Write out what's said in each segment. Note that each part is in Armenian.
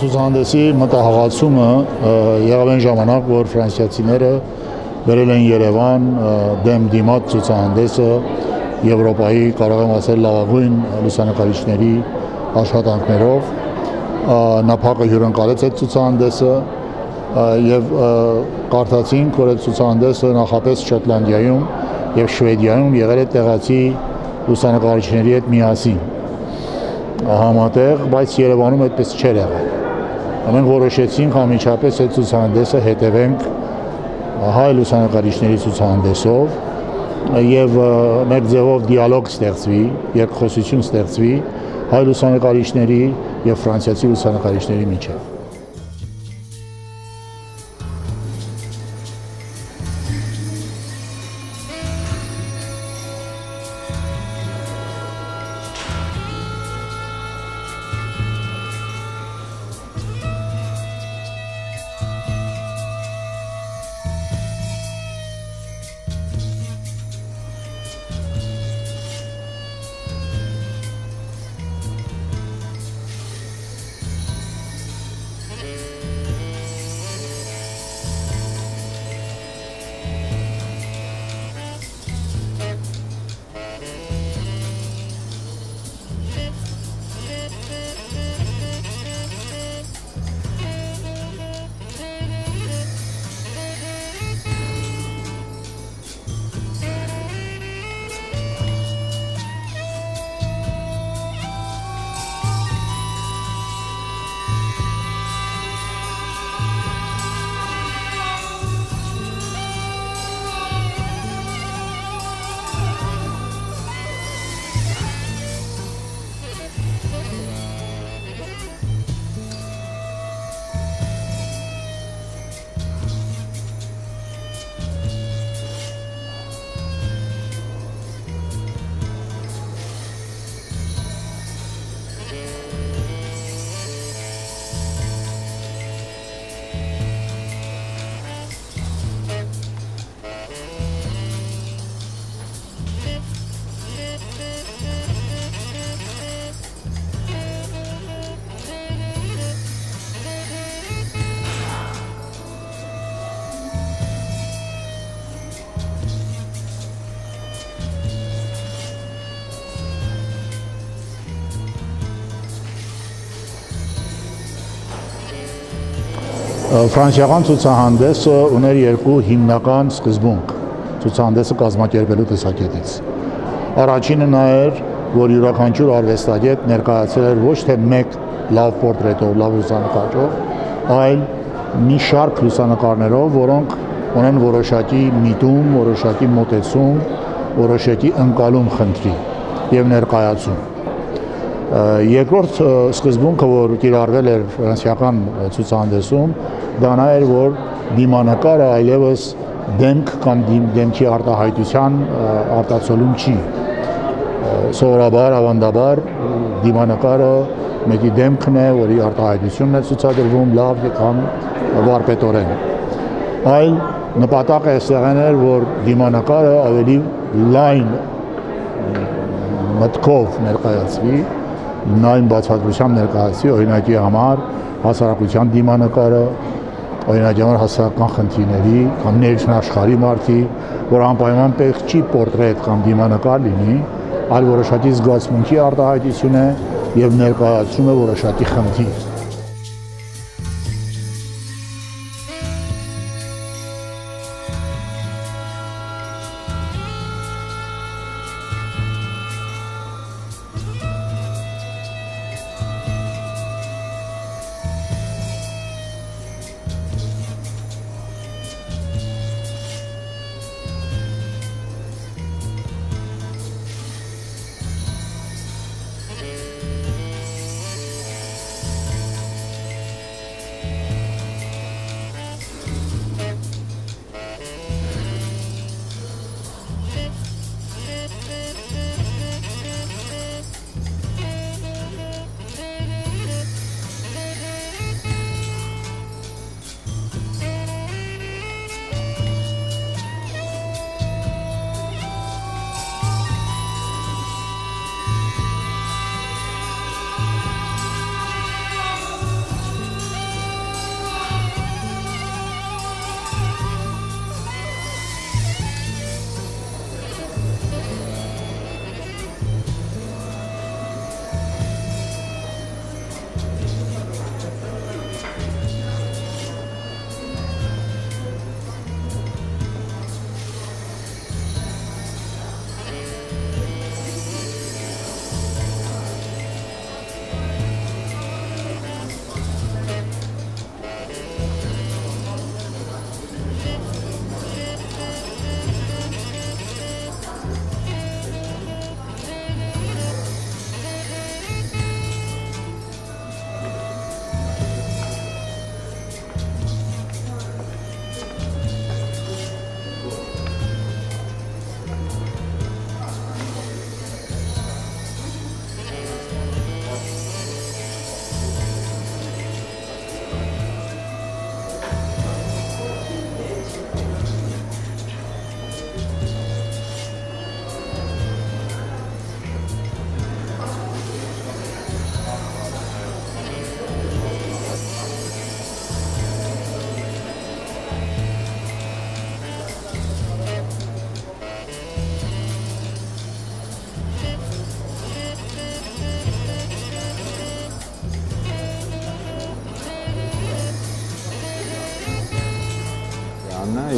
ցուցահանդեսի մտահղացումը եղավ այն ժամանակ, որ ֆրանսիացիները վերել են Երևան դեմ դիմաց ցուցահանդեսը Եվրոպայի կարող եմ ասել լավագույն լուսանկարիչների աշխատանքներով նապակը հյուրընկալեց այդ ցուցահանդեսը եւ կարդացինք, որ այդ ցուցահանդեսը նախապես Շոտլանդիայում եւ Շվեդիայում եղել է տեղացի լուսանկարիչների հետ միասին համատեղ, բայց Երևանում այդպես չէր եղել։ Մենք որոշեցինք անմիջապես այդ ցուցահանդեսը հետևենք հայ լուսանկարիչների ցուցահանդեսով եւ մեկ ձևով դիալոգ ստեղծվի, երկխոսություն ստեղծվի հայ լուսանկարիչների եւ ֆրանսիացի լուսանկարիչների միջեւ։ Ֆրանսիական ցուցահանդեսը ուներ երկու հիմնական սկզբունք ցուցահանդեսը կազմակերպելու տեսակետից։ Առաջինը նա էր, որ յուրաքանչյուր արվեստագետ ներկայացրել էր ոչ թե մեկ լավ պորտրետով, լավ լուսանկարով, այլ մի շարք լուսանկարներով, որոնք ունեն որոշակի միտում, որոշակի մոտեցում, որոշակի ընկալում խնդրի եւ ներկայացում երկրորդ սկզբունքը, որ կիրառվել էր ֆրանսիական ցուցահանդեսում, դա նա էր, որ դիմանկարը այլևս դեմք կամ դեմքի արտահայտության արտացոլում չի։ Սովորաբար, ավանդաբար դիմանկարը մեկի դեմքն է, որի արտահայտությունն է ցուցադրվում լավ կամ վարպետորեն։ Այլ նպատակը էր, որ դիմանկարը ավելի լայն մտքով ներկայացվի, նայն բացատրությամբ ներկայացվի օրինակի համար հասարակության դիմանկարը, օրինակի համար հասարակական խնդիրների կամ ներքնաշխարհի մարդի, որ անպայման պետք չի պորտրետ կամ դիմանկար լինի, այլ որոշակի զգացմունքի արտահայտություն է եւ ներկայացում է որոշակի խնդիր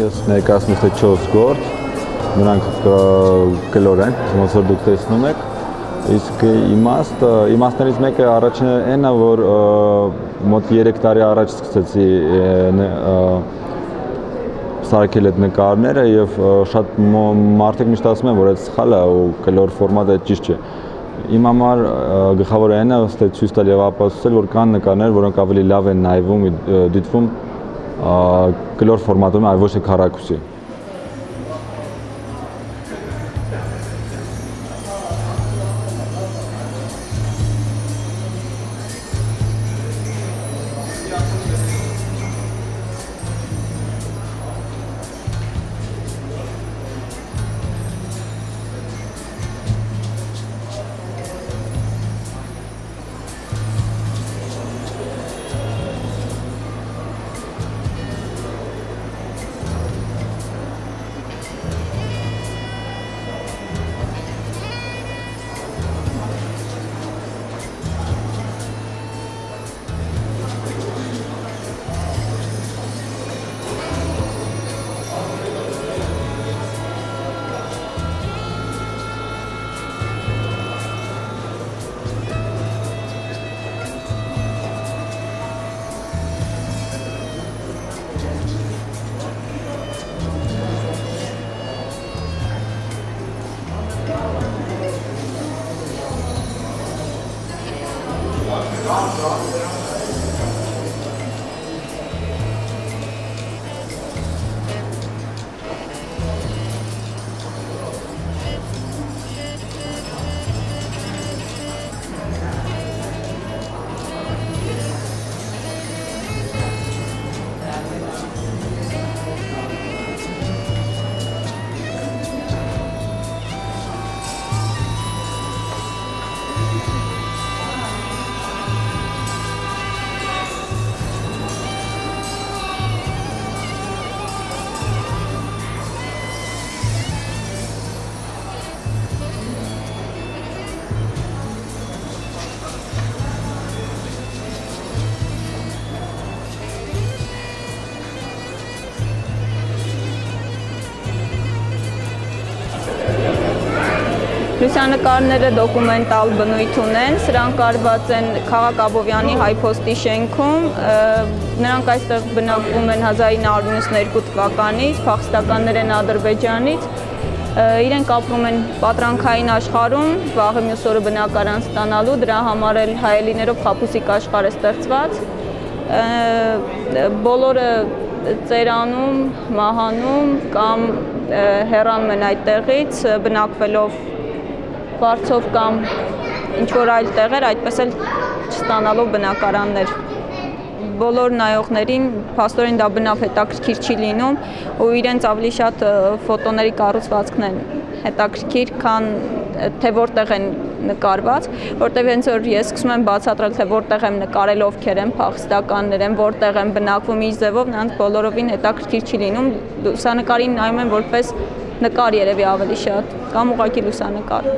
ես ներկայացնեմ թե 4 գործ, նրանք կլոր են, ոնց որ դուք տեսնում եք Իսկ իմաստը, իմաստներից մեկը առաջինը այն է, որ մոտ 3 տարի առաջ սկսեցի սարքել այդ նկարները եւ շատ մարդիկ միշտ ասում են, որ այդ սխալ է ու կլոր ֆորմատը ճիշտ չէ։ Իմ համար գլխավորը այն է, ըստ ցույց տալ եւ ապացուցել, որ կան նկարներ, որոնք ավելի լավ են նայվում, դիտվում կլոր ֆորմատում, այլ ոչ թե Thank you. Լուսանկարները դոկումենտալ բնույթ ունեն, սրանք արված են Խաղաղ Աբովյանի հայփոստի շենքում։ Նրանք այստեղ բնակվում են 1992 թվականից, փախստականներ են Ադրբեջանից։ Իրենք ապրում են պատրանքային աշխարհում, վաղը մյուս օրը բնակարան ստանալու, դրա համար էլ հայելիներով խապուսիկ աշխարհ է ստեղծված։ Բոլորը ծերանում, մահանում կամ հեռանում են այդտեղից բնակվելով վարձով կամ ինչ որ այլ տեղեր, այդպես էլ չստանալով բնակարաններ բոլոր նայողներին փաստորեն դա բնավ հետաքրքիր չի լինում ու իրենց ավելի շատ ֆոտոների կառուցվածքն են հետաքրքիր, քան թե որտեղ են նկարված, որտեղ հենց որ ես սկսում եմ բացատրել, թե որտեղ եմ նկարել, ովքեր են փախստականներ են, որտեղ են բնակվում իր ձևով, նրանց բոլորովին հետաքրքիր չի լինում։ Լուսանկարին նայում են որպես նկար երևի ավելի շատ կամ ուղղակի լուսանկար։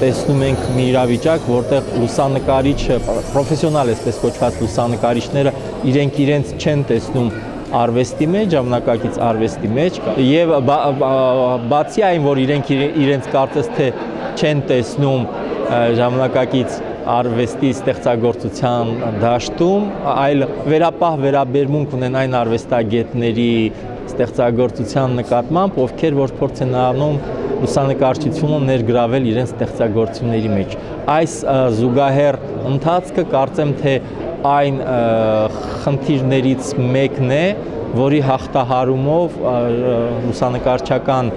տեսնում ենք մի իրավիճակ, որտեղ լուսանկարիչը, պրոֆեսիոնալ այսպես կոչված լուսանկարիչները իրենք իրենց չեն տեսնում արվեստի մեջ, ժամանակակից արվեստի մեջ եւ բացի այն, որ իրենք իրենց կարծես թե չեն տեսնում ժամանակակից արվեստի ստեղծագործության դաշտում, այլ վերապահ վերաբերմունք ունեն այն արվեստագետների ստեղծագործության նկատմամբ, ովքեր որ փորձ են անում լուսանկարչությունը ներգրավել իրենց ստեղծագործությունների մեջ։ Այս զուգահեռ ընթացքը կարծեմ թե այն խնդիրներից մեկն է, որի հաղթահարումով լուսանկարչական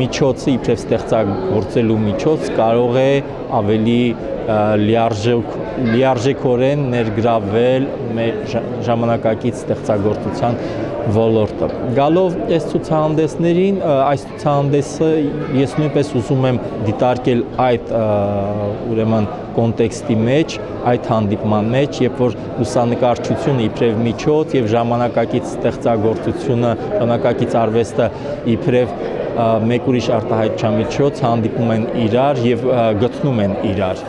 միջոցը իբրև ստեղծագործելու միջոց կարող է ավելի լիարժեք լիարժեքորեն ներգրավել մեր ժամանակակից ստեղծագործության ոլորտը։ Գալով այս ցուցահանդեսներին, այս ցուցահանդեսը ես նույնպես ուզում եմ դիտարկել այդ ուրեմն կոնտեքստի մեջ, այդ հանդիպման մեջ, երբ որ լուսանկարչությունը իբրև միջոց եւ ժամանակակից ստեղծագործությունը, ժամանակակից արվեստը իբրև մեկ ուրիշ արտահայտչամիջոց հանդիպում են իրար եւ գտնում են իրար